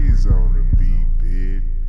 free zone to be, bitch.